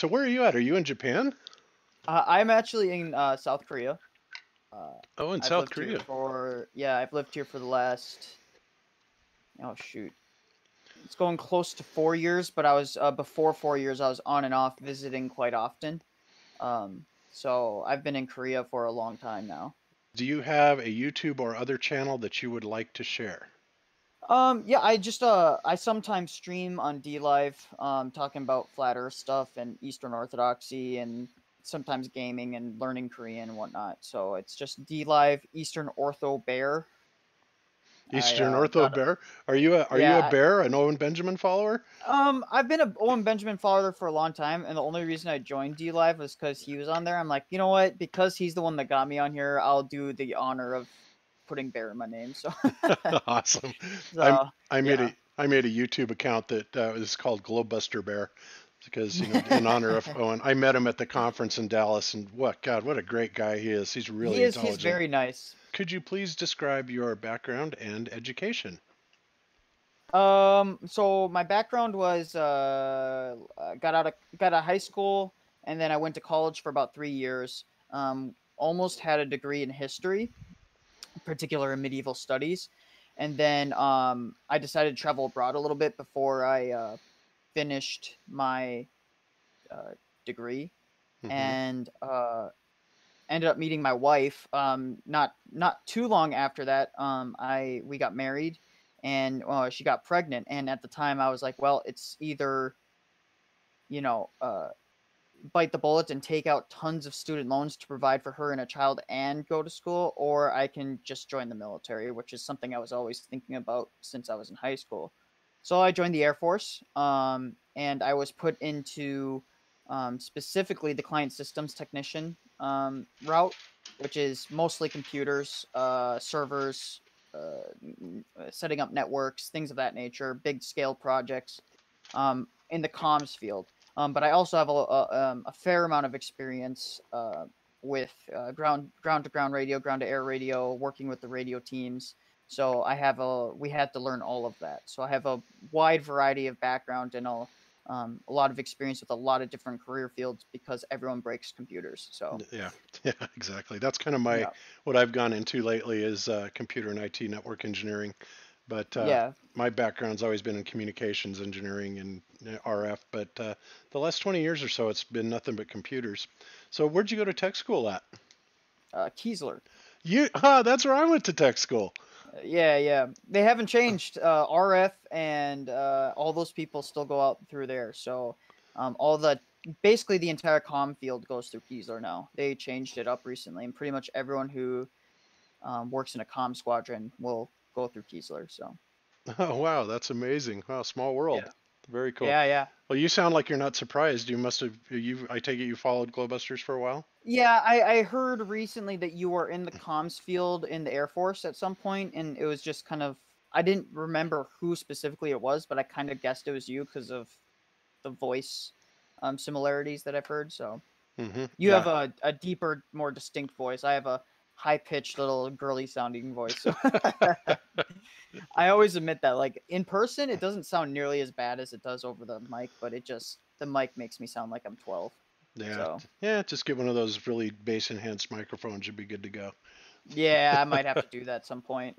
So where are you at? Are you in Japan? Uh, I'm actually in uh, South Korea. Uh, Oh, in I've South Korea. for yeah, I've lived here for the last oh shoot, it's going close to four years. But I was uh, before four years, I was on and off visiting quite often. Um, so I've been in Korea for a long time now. Do you have a YouTube or other channel that you would like to share? Um, yeah, I just uh I sometimes stream on D Live, um, talking about flat Earth stuff and Eastern Orthodoxy and sometimes gaming and learning Korean and whatnot. So it's just D Live Eastern Ortho Bear. I Eastern uh, Ortho Bear? Are you a are you a bear, an Owen Benjamin follower? Um, I've been a Owen Benjamin follower for a long time, and the only reason I joined D Live was because he was on there. I'm like, you know what? Because he's the one that got me on here, I'll do the honor of putting Bear in my name. So, Awesome. So I made yeah, a I made a YouTube account that uh, is called Globebuster Bear because you know in honor of Owen. I met him at the conference in Dallas, and what God, what a great guy he is. He's he really is. He's very nice. Could you please describe your background and education? Um, so my background was uh, got out of got out of high school, and then I went to college for about three years. Um, almost had a degree in history, particular in medieval studies, and then um, I decided to travel abroad a little bit before I uh, finished my uh, degree, hmm and uh, ended up meeting my wife. Um, not not too long after that, um, I we got married, and uh, she got pregnant. And at the time, I was like, well, it's either you know, uh, bite the bullet and take out tons of student loans to provide for her and a child and go to school, or I can just join the military, which is something I was always thinking about since I was in high school. So I joined the Air Force, um, and I was put into um, specifically the client systems technician um, route, which is mostly computers, uh, servers, uh, uh, setting up networks, things of that nature, big scale projects um, in the comms field. Um, but I also have a, a, um, a fair amount of experience uh, with uh, ground ground to ground radio, ground to air radio, working with the radio teams. So I have a we had to learn all of that. So I have a wide variety of background and a um, a lot of experience with a lot of different career fields because everyone breaks computers. So Yeah, yeah, exactly. That's kind of my yeah, what I've gone into lately is uh, computer and IT network engineering. But uh, yeah. my background's always been in communications engineering and uh, RF. But uh, the last 20 years or so, it's been nothing but computers. So where'd you go to tech school at? Uh, Keesler. You, ah, that's where I went to tech school. Uh, Yeah, yeah. They haven't changed. Uh, RF and uh, all those people still go out through there. So um, all the basically the entire com field goes through Keesler now. They changed it up recently, and pretty much everyone who um, works in a com squadron will go through Keesler. So Oh, wow, that's amazing. Wow, small world. yeah, Very cool. yeah, yeah. Well, you sound like you're not surprised. You must have, you, I take it you followed Globebusters for a while? Yeah, I, I heard recently that you were in the comms field in the Air Force at some point, and it was just kind of I didn't remember who specifically it was, but I kind of guessed it was you because of the voice um, similarities that I've heard. So hmm you Yeah. have a, a deeper, more distinct voice. I have a high pitched, little girly sounding voice. I always admit that, like in person, it doesn't sound nearly as bad as it does over the mic, but it just the mic makes me sound like I'm 12. Yeah. So Yeah, just get one of those really bass enhanced microphones. You'd be good to go. yeah, I might have to do that at some point.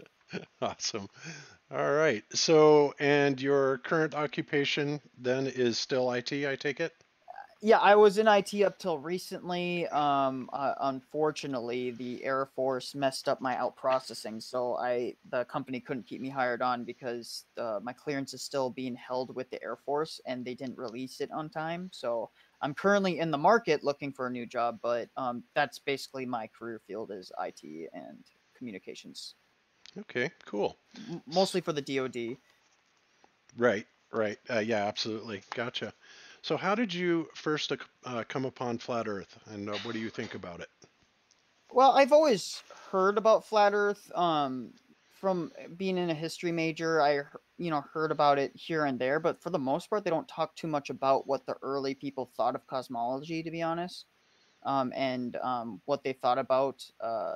Awesome. All right. So, and your current occupation then is still IT, I take it? Yeah, I was in IT up till recently. Um, uh, unfortunately, the Air Force messed up my out processing, so I the company couldn't keep me hired on because uh, my clearance is still being held with the Air Force, and they didn't release it on time. So I'm currently in the market looking for a new job, but um, that's basically my career field is IT and communications, Okay, cool. m- mostly for the DoD. Right, right. Uh, yeah, absolutely. Gotcha. So, how did you first uh, come upon Flat Earth, and uh, what do you think about it? Well, I've always heard about flat Earth. Um, from being in a history major, I you know heard about it here and there, but for the most part, they don't talk too much about what the early people thought of cosmology, to be honest, um, and um, what they thought about uh,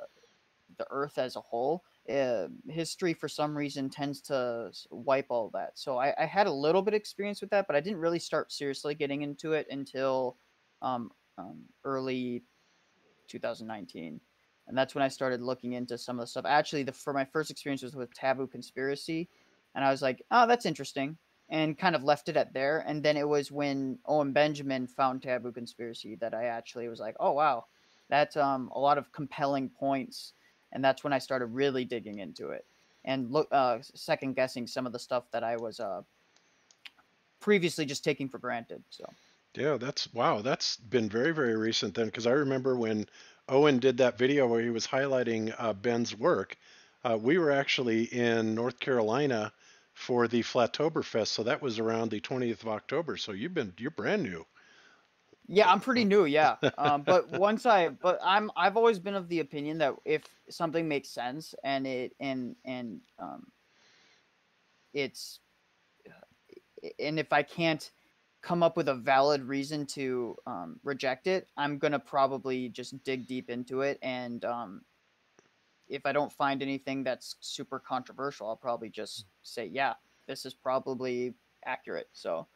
the Earth as a whole. Uh, history, for some reason, tends to wipe all that. So I, I had a little bit of experience with that, but I didn't really start seriously getting into it until um, um, early 2019, and that's when I started looking into some of the stuff. Actually, the for my first experience was with Taboo Conspiracy, and I was like, oh, that's interesting, and kind of left it at there. And then it was when Owen Benjamin found Taboo Conspiracy that I actually was like, oh wow, that's um, a lot of compelling points, and that's when I started really digging into it and look uh, second guessing some of the stuff that I was uh, previously just taking for granted. So. Yeah, that's wow. That's been very, very recent then, because I remember when Owen did that video where he was highlighting uh, Ben's work. Uh, we were actually in North Carolina for the Flattoberfest, so that was around the 20th of October. So you've been you're brand new. Yeah, I'm pretty new. Yeah, um, but once I, but I'm, I've always been of the opinion that if something makes sense and it and and um, it's, and if I can't come up with a valid reason to um, reject it, I'm gonna probably just dig deep into it. And um, if I don't find anything that's super controversial, I'll probably just say, yeah, this is probably accurate. So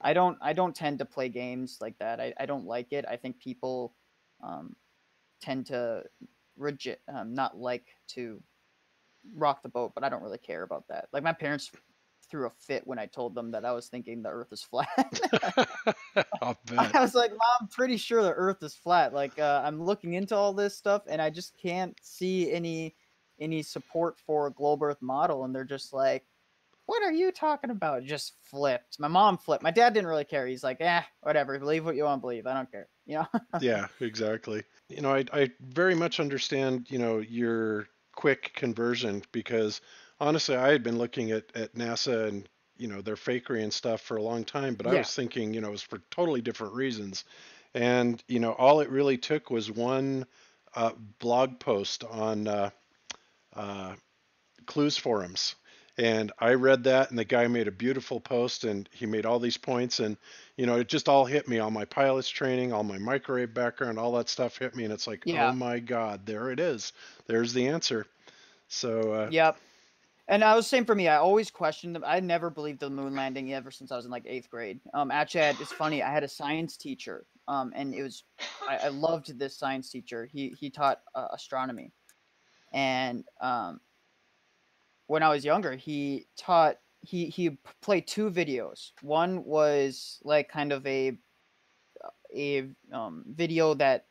I don't I don't tend to play games like that. I, I don't like it. I think people um, tend to rigid um, not like to rock the boat, but I don't really care about that. Like my parents threw a fit when I told them that I was thinking the Earth is flat. I was like, "Mom, I'm pretty sure the Earth is flat." Like uh, I'm looking into all this stuff, and I just can't see any any support for a globe Earth model, and they're just like, what are you talking about? Just flipped. My mom flipped. My dad didn't really care. He's like, eh, whatever. Believe what you want to believe. I don't care. You know? yeah, exactly. You know, I, I very much understand, you know, your quick conversion because honestly, I had been looking at, at NASA and, you know, their fakery and stuff for a long time, but I yeah. was thinking, you know, it was for totally different reasons. And, you know, all it really took was one uh, blog post on uh, uh, Clues Forums and I read that, and the guy made a beautiful post, and he made all these points, and you know, it just all hit me. All my pilots training, all my microwave background, all that stuff hit me, and it's like, yeah. oh my god, there it is. There's the answer. So. Uh, yep. And I was same for me. I always questioned them. I never believed the moon landing ever since I was in like eighth grade. Um, actually, had, it's funny. I had a science teacher, um, and it was I, I loved this science teacher. He he taught uh, astronomy, and um, when I was younger, he taught he he played two videos. One was like kind of a a um, video that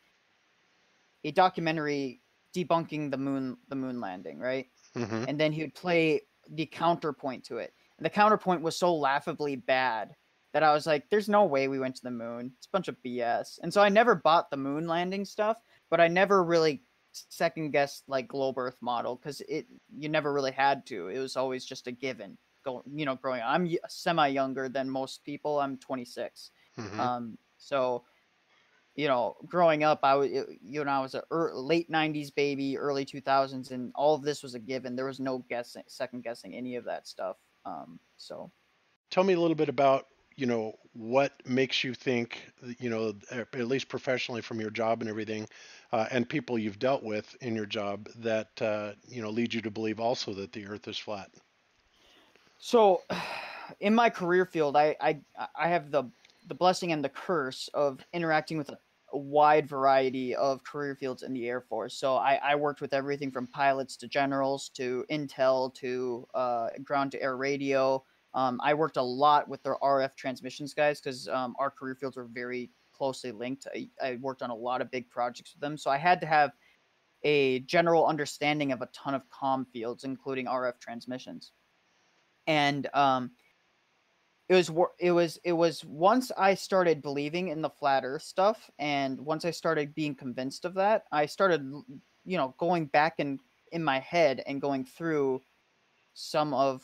a documentary debunking the moon the moon landing, right? Mm-hmm. And then he would play the counterpoint to it. And the counterpoint was so laughably bad that I was like, "There's no way we went to the moon. It's a bunch of BS." And so I never bought the moon landing stuff, but I never really second guess like globe earth model because it you never really had to it was always just a given going you know growing i'm semi younger than most people i'm 26 mm-hmm. um so you know growing up i was you know i was a er, late 90s baby early 2000s and all of this was a given there was no guessing second guessing any of that stuff um so tell me a little bit about you know what makes you think you know at least professionally from your job and everything uh, and people you've dealt with in your job that uh, you know lead you to believe also that the earth is flat. So in my career field i i, I have the the blessing and the curse of interacting with a, wide variety of career fields in the air force. So i i worked with everything from pilots to generals to intel to uh, ground to air radio. Um, I worked a lot with their RF transmissions guys because um, our career fields were very closely linked. I, I, worked on a lot of big projects with them, so I had to have a general understanding of a ton of com fields, including RF transmissions. And um, it was it was it was once I started believing in the flat Earth stuff, and once I started being convinced of that, I started you know going back in in my head and going through some of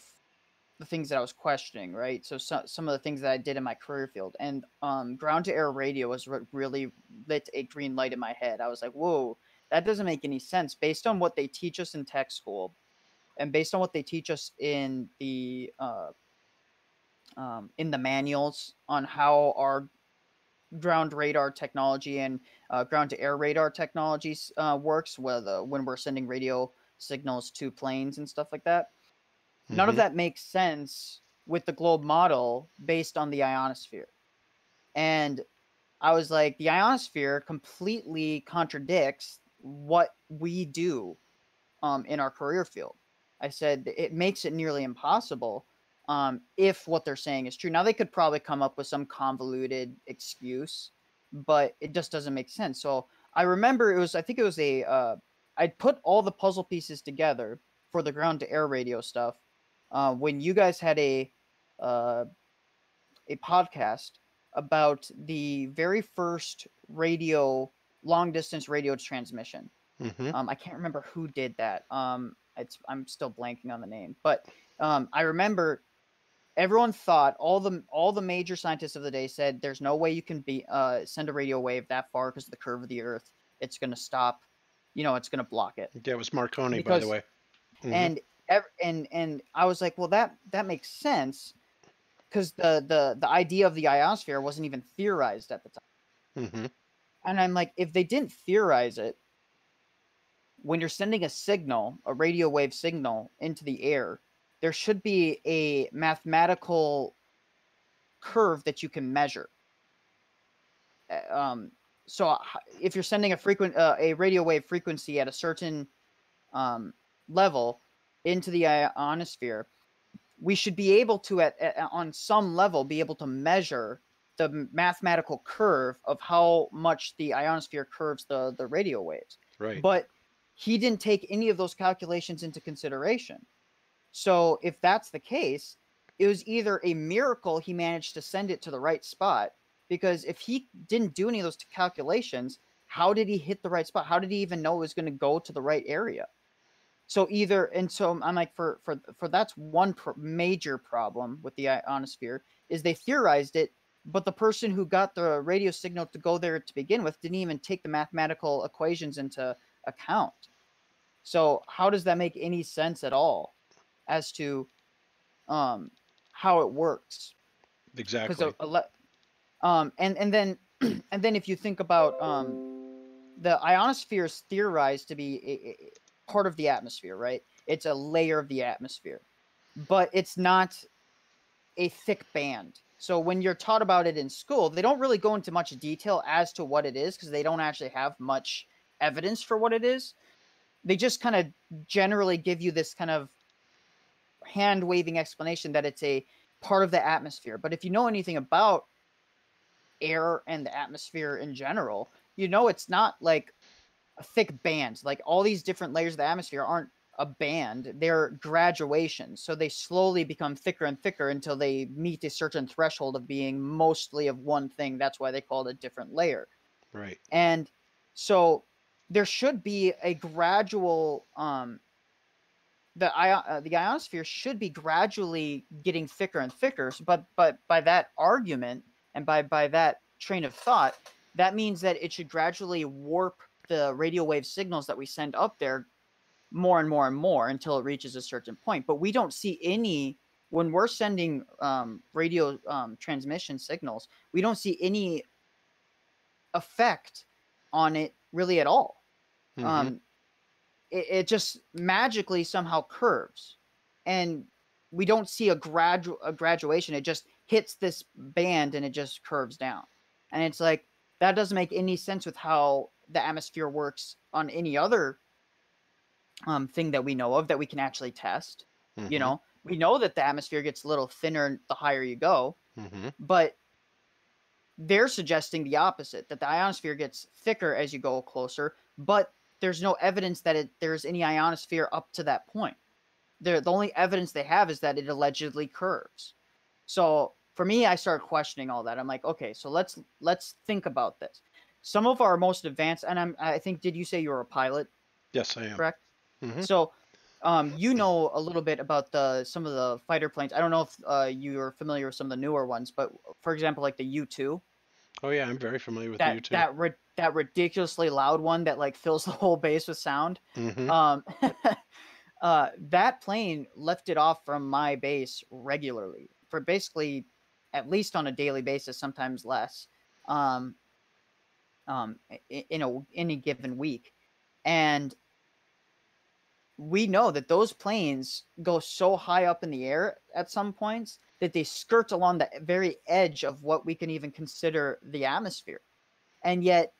the things that I was questioning, right? So, so some of the things that I did in my career field, and um, ground to air radio was what really lit a green light in my head. I was like, whoa, that doesn't make any sense based on what they teach us in tech school, and based on what they teach us in the uh, um, in the manuals on how our ground radar technology and uh, ground to air radar technologies uh, works, whether when we're sending radio signals to planes and stuff like that None of mm-hmm. that makes sense with the globe model based on the ionosphere. And I was like, the ionosphere completely contradicts what we do um, in our career field. I said it makes it nearly impossible um, if what they're saying is true. Now they could probably come up with some convoluted excuse, but it just doesn't make sense. So I remember it was I think it was a uh, I'd put all the puzzle pieces together for the ground to air radio stuff uh, when you guys had a uh, a podcast about the very first radio long distance radio transmission. hmm Um, I can't remember who did that. Um, it's I'm still blanking on the name, but um, I remember everyone thought all the all the major scientists of the day said there's no way you can be uh, send a radio wave that far because of the curve of the Earth. It's going to stop. You know, it's going to block it. Yeah, it was Marconi, by the way. Mhm. And and and I was like, well, that that makes sense because the the the idea of the ionosphere wasn't even theorized at the time. hmm And I'm like, if they didn't theorize it, when you're sending a signal, a radio wave signal into the air, there should be a mathematical curve that you can measure. Uh, Um, so if you're sending a frequent uh, a radio wave frequency at a certain um, level into the ionosphere, we should be able to at, at on some level be able to measure the mathematical curve of how much the ionosphere curves the the radio waves. Right. but he didn't take any of those calculations into consideration. So if that's the case it was either a miracle he managed to send it to the right spot because if he didn't do any of those calculations how did he hit the right spot? How did he even know it was going to go to the right area so either and so i'm like for for for that's one pr- major problem with the ionosphere is they theorized it but the person who got the radio signal to go there to begin with didn't even take the mathematical equations into account so how does that make any sense at all as to um how it works exactly. um and and then and then if you think about um the ionosphere is theorized to be part of the atmosphere right? It's a layer of the atmosphere but it's not a thick band. So when you're taught about it in school they don't really go into much detail as to what it is because they don't actually have much evidence for what it is. They just kind of generally give you this kind of hand waving explanation that it's a part of the atmosphere. But if you know anything about air and the atmosphere in general, you know it's not like a thick band. Like all these different layers of the atmosphere aren't a band, they're graduations. So they slowly become thicker and thicker until they meet a certain threshold of being mostly of one thing. That's why they call it a different layer. right. And so there should be a gradual um the ion uh, the ionosphere should be gradually getting thicker and thicker but but by that argument and by by that train of thought that means that it should gradually warp the radio wave signals that we send up there more and more and more until it reaches a certain point but we don't see any when we're sending um, radio um, transmission signals we don't see any effect on it really at all. Mhm. um it, it just magically somehow curves and we don't see a gradu a graduation. It just hits this band and it just curves down. And it's like that doesn't make any sense with how the atmosphere works on any other um thing that we know of that we can actually test you Mhm. know? We know that the atmosphere gets a little thinner the higher you go Mhm. but they're suggesting the opposite that the ionosphere gets thicker as you go closer but there's no evidence that it, there's any ionosphere up to that point. The, the only evidence they have is that it allegedly curves. So for me i started questioning all that. I'm like okay so let's let's think about this some of our most advanced and i'm i think did you say you were a pilot Yes, I am. correct Mhm. so um, you know a little bit about the some of the fighter planes. I don't know if uh, you're familiar with some of the newer ones, but for example, like the U two. Oh yeah, I'm very familiar with that U2. that ri- that ridiculously loud one that like fills the whole base with sound. Mhm. Um, uh, that plane lifted off from my base regularly for basically at least on a daily basis, sometimes less. Um, um, in a any given week, and we know that those planes go so high up in the air at some points that they skirt along the very edge of what we can even consider the atmosphere. and yet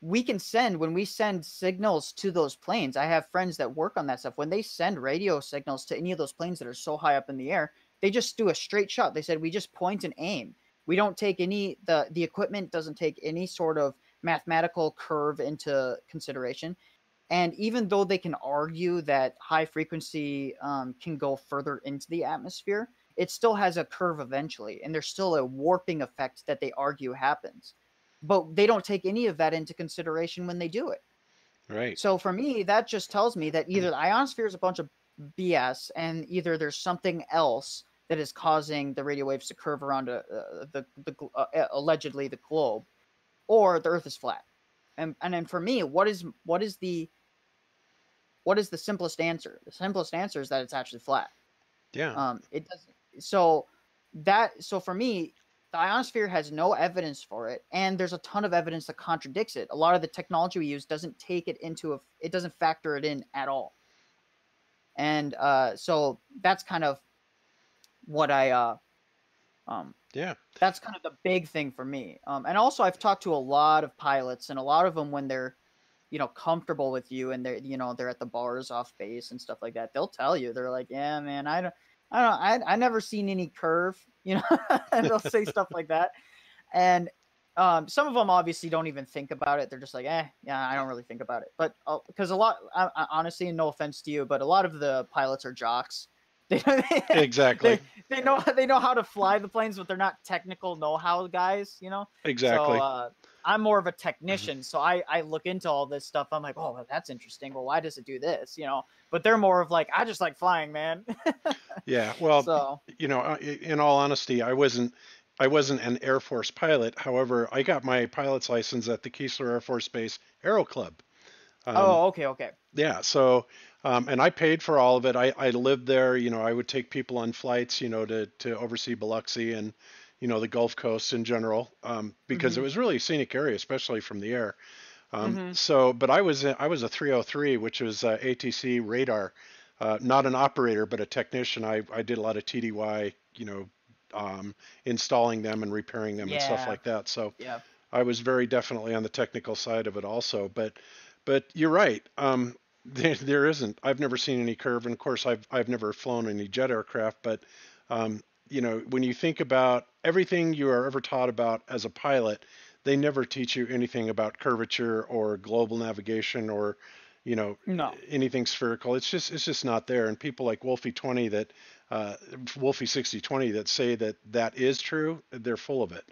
we can send when we send signals to those planes. I have friends that work on that stuff. When they send radio signals to any of those planes that are so high up in the air, they just do a straight shot. They said we just point and aim. We don't take any the the equipment doesn't take any sort of mathematical curve into consideration. And even though they can argue that high frequency um, can go further into the atmosphere, it still has a curve eventually, and there's still a warping effect that they argue happens. But they don't take any of that into consideration when they do it. Right. So for me, that just tells me that either the ionosphere is a bunch of BS, and either there's something else that is causing the radio waves to curve around a, uh, the, the uh, allegedly the globe, or the Earth is flat. And and then for me, what is what is the what is the simplest answer? The simplest answer is that it's actually flat. Yeah. Um, it doesn't. So that so for me, the ionosphere has no evidence for it, and there's a ton of evidence that contradicts it. A lot of the technology we use doesn't take it into a. It doesn't factor it in at all. And uh, so that's kind of what I. Uh, um, yeah. That's kind of the big thing for me. Um, and also, I've talked to a lot of pilots, and a lot of them when they're you know comfortable with you and they're you know they're at the bars off base and stuff like that they'll tell you they're like yeah man i don't i don't i, I never seen any curve you know and they'll say stuff like that and um, some of them obviously don't even think about it they're just like eh yeah i don't really think about it but because uh, a lot I, I, honestly and no offense to you but a lot of the pilots are jocks they, exactly they, they, know they know how to fly the planes but they're not technical know-how guys you know exactly so, uh, I'm more of a technician, mm-hmm. so I I look into all this stuff. I'm like, oh, well, that's interesting. Well, why does it do this? You know, but they're more of like, I just like flying, man. yeah, well, so. you know, uh, in all honesty, I wasn't I wasn't an Air Force pilot. However, I got my pilot's license at the Keesler Air Force Base Aero Club. Um, oh, okay, okay. Yeah, so um, and I paid for all of it. I, I lived there. You know, I would take people on flights, you know, to to oversee Biloxi and you know the Gulf Coast in general um, because mm-hmm. it was really a scenic area, especially from the air. Um, mm-hmm. So, but I was I was a 303, which was uh, ATC radar, uh, not an operator but a technician. I I did a lot of TDY, you know, um, installing them and repairing them yeah. and stuff like that. So yeah. I was very definitely on the technical side of it also. But but you're right. Um, there, there isn't. I've never seen any curve, and of course I've I've never flown any jet aircraft, but um, you know, when you think about everything you are ever taught about as a pilot, they never teach you anything about curvature or global navigation or, you know, no. anything spherical. It's just it's just not there. And people like Wolfie 20 that uh, Wolfie 6020 that say that that is true, they're full of it.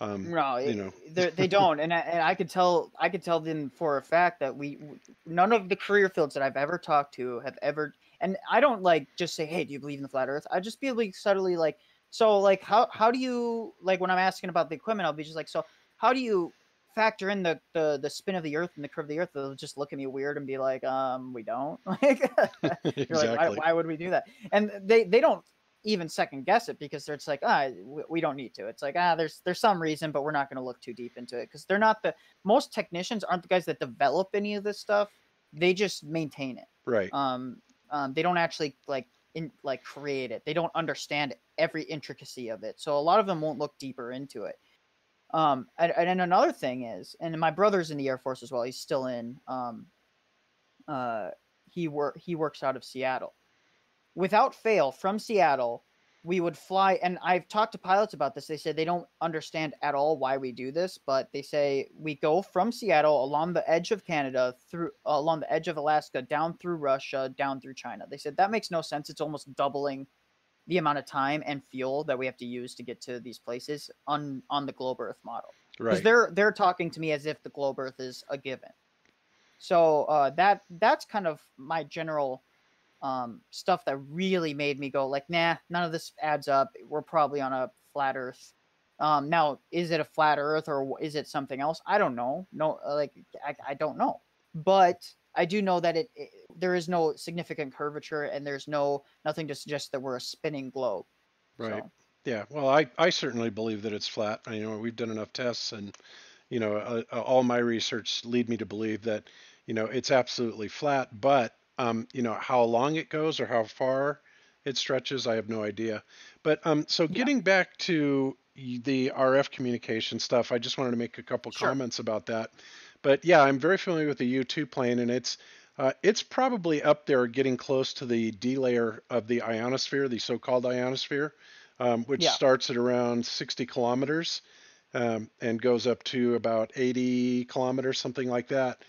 Um, no, you know, they don't, and I, and I could tell I could tell them for a fact that we none of the career fields that I've ever talked to have ever and I don't like just say, "Hey, do you believe in the flat Earth?" I just be like subtly like, so like how how do you like when I'm asking about the equipment, I'll be just like, so how do you factor in the the, the spin of the Earth and the curve of the Earth? They'll just look at me weird and be like, um, we don't. Like, exactly. like why, why would we do that? And they they don't even second guess it because it's like ah we, don't need to it's like ah there's there's some reason but we're not going to look too deep into it because they're not the most technicians aren't the guys that develop any of this stuff they just maintain it right um um, they don't actually like in like create it. They don't understand every intricacy of it. So a lot of them won't look deeper into it. Um, and, and another thing is, and my brother's in the Air Force as well. He's still in. Um, uh, he work he works out of Seattle. Without fail, from Seattle, we would fly and i've talked to pilots about this they said they don't understand at all why we do this but they say we go from seattle along the edge of canada through along the edge of alaska down through russia down through china. They said that makes no sense. It's almost doubling the amount of time and fuel that we have to use to get to these places on on the globe earth model. Because right. they're they're talking to me as if the globe earth is a given. So uh, that that's kind of my general um, stuff that really made me go like, nah, none of this adds up. We're probably on a flat Earth. Um, now, is it a flat Earth or is it something else? I don't know. No, uh, like I, I don't know. But I do know that it, it, there is no significant curvature and there's no nothing to suggest that we're a spinning globe. Right. So. Yeah. Well, I I certainly believe that it's flat. I you know we've done enough tests and you know uh, uh, all my research lead me to believe that you know it's absolutely flat, but um, you know, how long it goes or how far it stretches, I have no idea. But um, so getting yeah. back to the RF communication stuff, I just wanted to make a couple Sure. comments about that. But yeah, I'm very familiar with the U2 plane, and it's uh, it's probably up there, getting close to the D layer of the ionosphere, the so-called ionosphere, um, which Yeah. starts at around 60 kilometers um, and goes up to about 80 kilometers, something like that.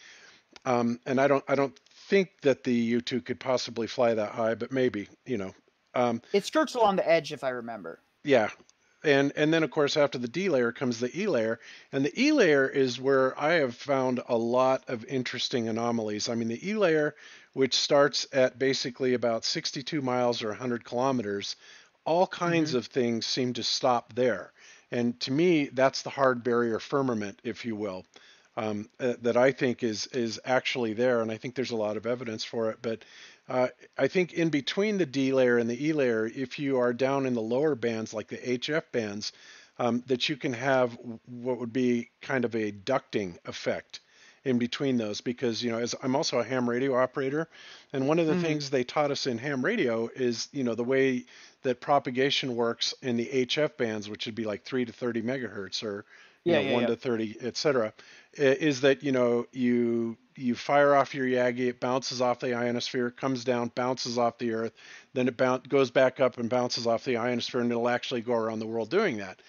Um, and I don't I don't think that the U2 could possibly fly that high, but maybe, you know. Um, It skirts along the edge, if I remember. yeah. And and then of course after the D layer comes the E layer, and the E layer is where I have found a lot of interesting anomalies. I mean the E layer, which starts at basically about 62 miles or 100 kilometers, all kinds hmm of things seem to stop there. And to me, that's the hard barrier firmament, if you will, um, uh, that I think is is actually there, and I think there's a lot of evidence for it. But uh, I think in between the D layer and the E layer, if you are down in the lower bands, like the HF bands, um, that you can have what would be kind of a ducting effect in between those because you know as I'm also a ham radio operator and one of the hmm things they taught us in ham radio is you know the way that propagation works in the HF bands which would be like 3 to 30 megahertz or Yeah, know yeah, 1 yeah. to 30 etc is that you know you you fire off your Yagi it bounces off the ionosphere comes down bounces off the earth then it boun goes back up and bounces off the ionosphere and it'll actually go around the world doing that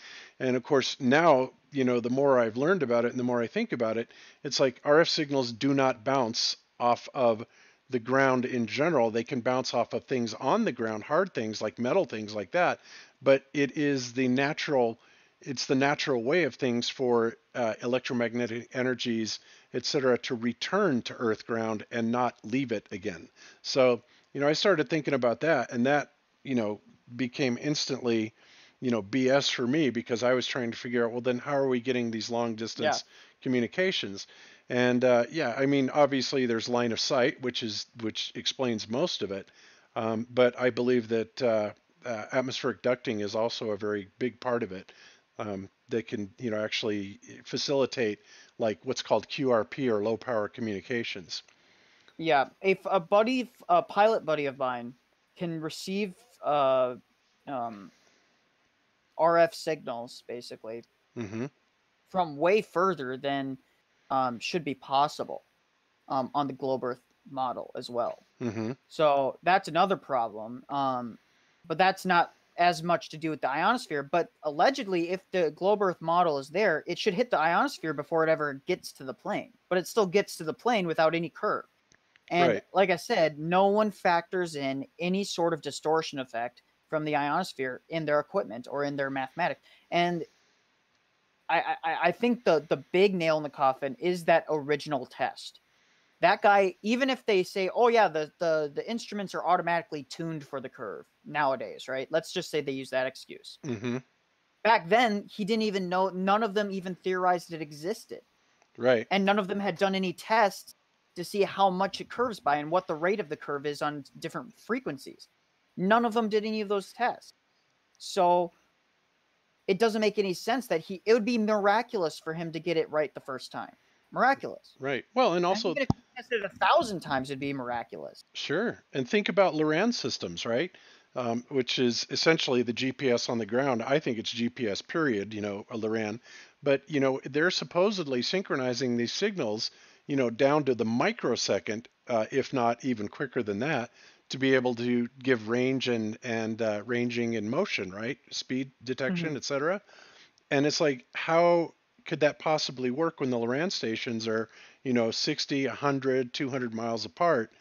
and of course, now, you know, the more I've learned about it and the more I think about it, it's like RF signals do not bounce off of the ground in general. They can bounce off of things on the ground, hard things like metal things like that, but it is the natural it's the natural way of things for uh, electromagnetic energies, et cetera, to return to Earth ground and not leave it again. So, you know, I started thinking about that, and that, you know, became instantly you know, BS for me because I was trying to figure out, well, then how are we getting these long Yeah. distance communications? And uh, yeah, I mean, obviously there's line of sight, which is which explains most of it. Um, but I believe that uh, uh, atmospheric ducting is also a very big part of it. Um, that can, you know, actually facilitate like what's called QRP or low power communications. Yeah. If a buddy, a pilot buddy of mine, can receive uh, um, RF signals, basically, hmm from way further than um, should be possible um, on the globe Earth model as well. hmm So that's another problem. Um, but that's not as much to do with the ionosphere. But allegedly, if the globe Earth model is there, it should hit the ionosphere before it ever gets to the plane. But it still gets to the plane without any curve. And Right. like I said, no one factors in any sort of distortion effect from the ionosphere in their equipment or in their mathematics. And I, I, I think the the big nail in the coffin is that original test. That guy, even if they say, "Oh yeah, the the the instruments are automatically tuned for the curve nowadays," right? Let's just say they use that excuse. hmm Back then, he didn't even know. None of them even theorized it existed, Right. and none of them had done any tests to see how much it curves by and what the rate of the curve is on different frequencies. None of them did any of those tests. So it doesn't make any sense that he it would be miraculous for him to get it right the first time. Miraculous. Right. Well, and And also even if he tested a thousand times, it'd be miraculous. Sure. And think about Loran systems, right? Um, which is essentially the GPS on the ground. I think it's GPS period, you know, a Loran. But, you know, they're supposedly synchronizing these signals, you know, down to the microsecond, uh, if not even quicker than that, to be able to give range and, and uh, ranging and motion, right? Speed detection, hmm et cetera. And it's like, how could that possibly work when the Loran stations are, you know, 60, 100, 200 miles apart?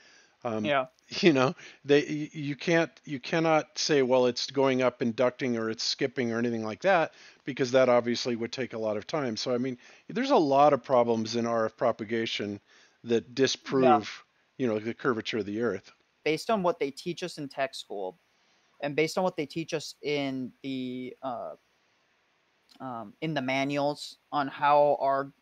Um, Yeah. you know they you can't you cannot say well it's going up inducting or it's skipping or anything like that because that obviously would take a lot of time so i mean there's a lot of problems in rf propagation that Yeah. disprove you know the curvature of the earth Based on what they teach us in tech school, and based on what they teach us in the uh, um, in the manuals on how our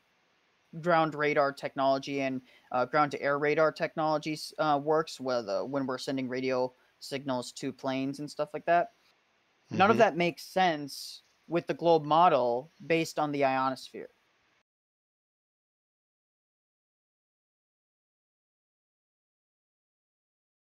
ground radar technology and uh, ground to air radar technologies uh, works uh, when we're sending radio signals to planes and stuff like that. None of hmm that makes sense with the globe model based on the ionosphere.